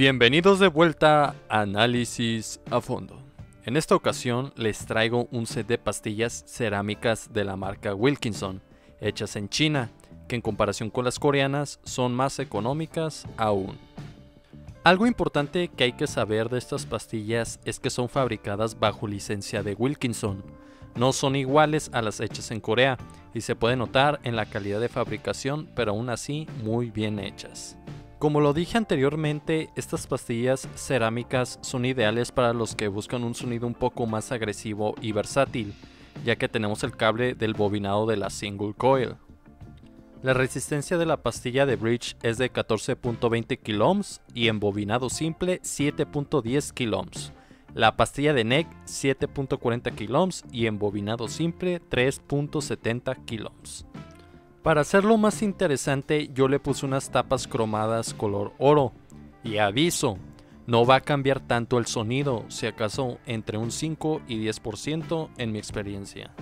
Bienvenidos de vuelta a Análisis a Fondo. En esta ocasión les traigo un set de pastillas cerámicas de la marca Wilkinson, hechas en China, que en comparación con las coreanas son más económicas aún. Algo importante que hay que saber de estas pastillas es que son fabricadas bajo licencia de Wilkinson. No son iguales a las hechas en Corea y se puede notar en la calidad de fabricación, pero aún así muy bien hechas. Como lo dije anteriormente, estas pastillas cerámicas son ideales para los que buscan un sonido un poco más agresivo y versátil, ya que tenemos el cable del bobinado de la single coil. La resistencia de la pastilla de bridge es de 14.20 kOhms y en bobinado simple 7.10 kOhms. La pastilla de neck 7.40 kOhms y en bobinado simple 3.70 kOhms. Para hacerlo más interesante yo le puse unas tapas cromadas color oro. Y aviso, no va a cambiar tanto el sonido, si acaso entre un 5 y 10% en mi experiencia.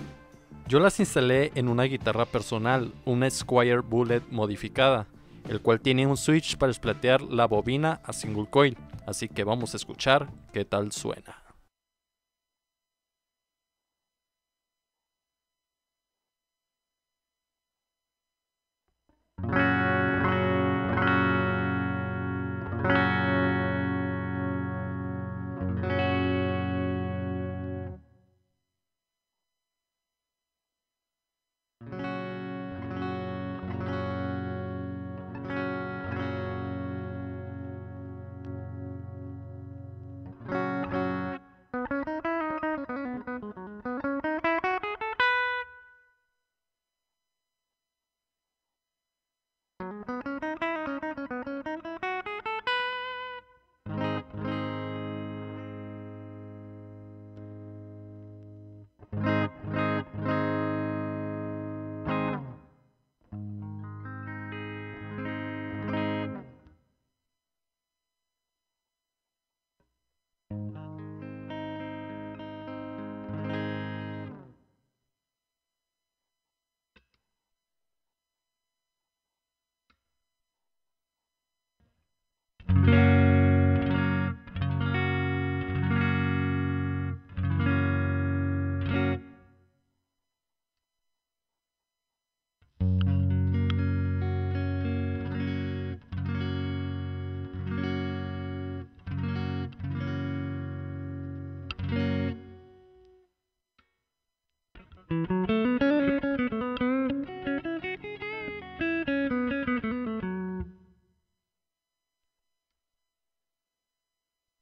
Yo las instalé en una guitarra personal, una Squire Bullet modificada, el cual tiene un switch para splatear la bobina a single coil, así que vamos a escuchar qué tal suena.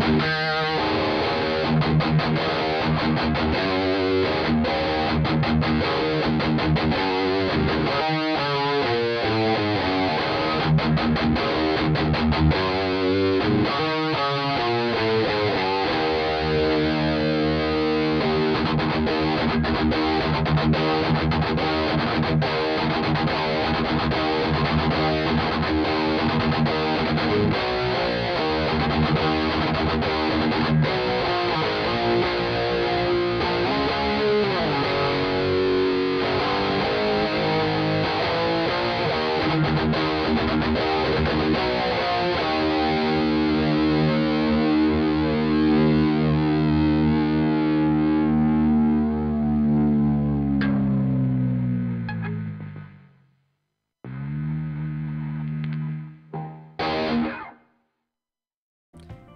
Thank you.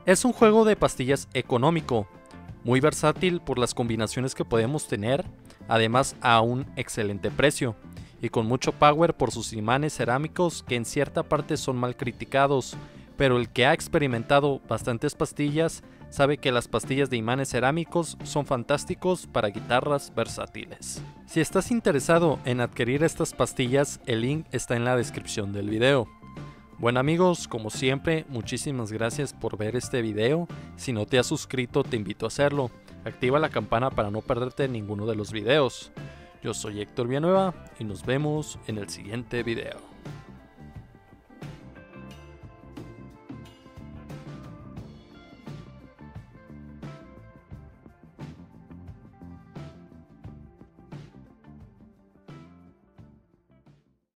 Es un juego de pastillas económico, muy versátil por las combinaciones que podemos tener, además a un excelente precio, y con mucho power por sus imanes cerámicos que en cierta parte son mal criticados, pero el que ha experimentado bastantes pastillas sabe que las pastillas de imanes cerámicos son fantásticos para guitarras versátiles. Si estás interesado en adquirir estas pastillas, el link está en la descripción del video. Bueno amigos, como siempre, muchísimas gracias por ver este video. Si no te has suscrito, te invito a hacerlo. Activa la campana para no perderte ninguno de los videos. Yo soy Héctor Villanueva y nos vemos en el siguiente video.